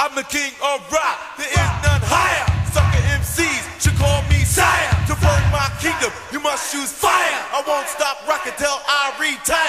I'm the king of rock, there is none higher. Sucker MCs should call me sire. To burn my kingdom, you must choose fire. I won't stop rockin' till I retire.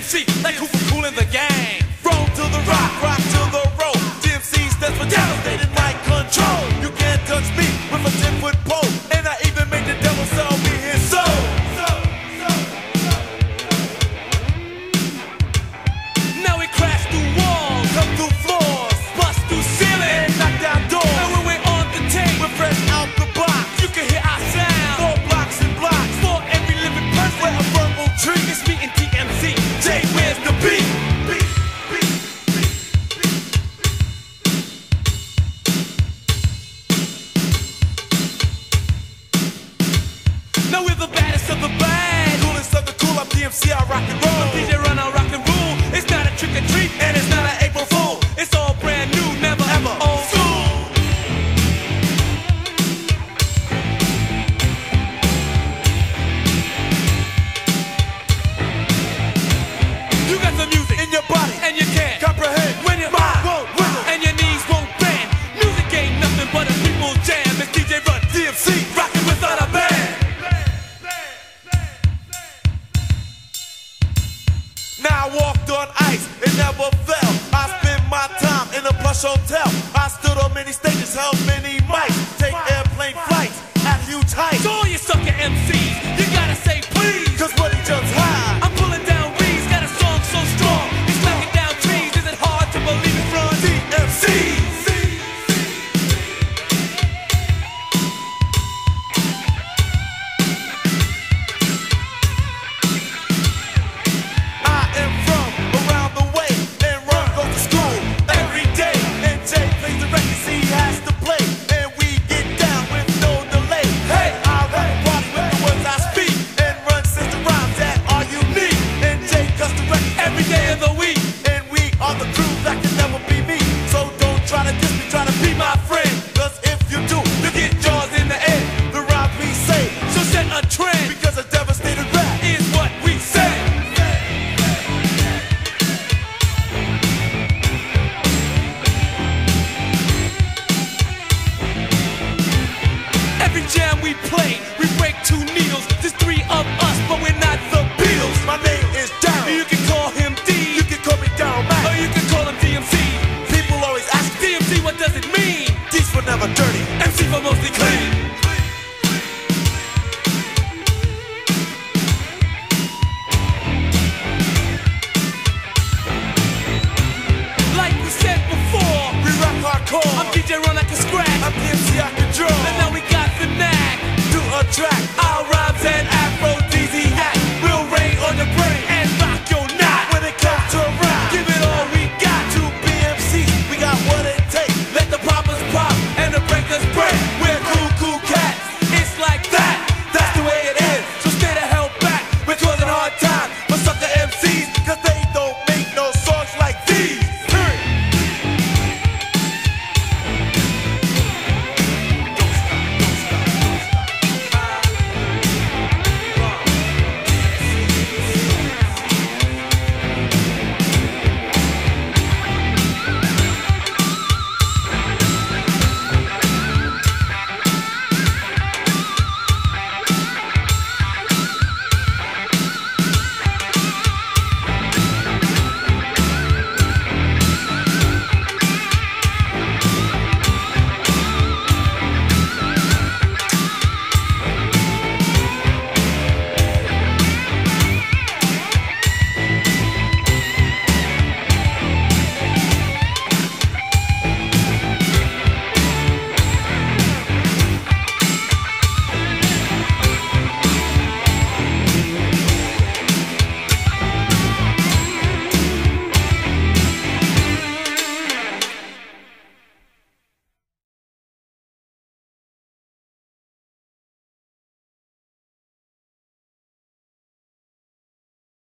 DMC, like who's cool in the gang. From to the rock, rock to the road. DMC stands for devastated night control. You can't touch me with a 10 foot pole. And I even made the devil sell me his soul. So, so, so, now we crash through walls, come through floors, bust through ceilings, knock down doors. And when we're on the tape, we're fresh out the box. You can hear our sound. Four blocks and blocks for every living person. Where a verbal tree. is me I stood on many stages, held many mics, take airplane flights? At you tight. So all you sucker MCs, you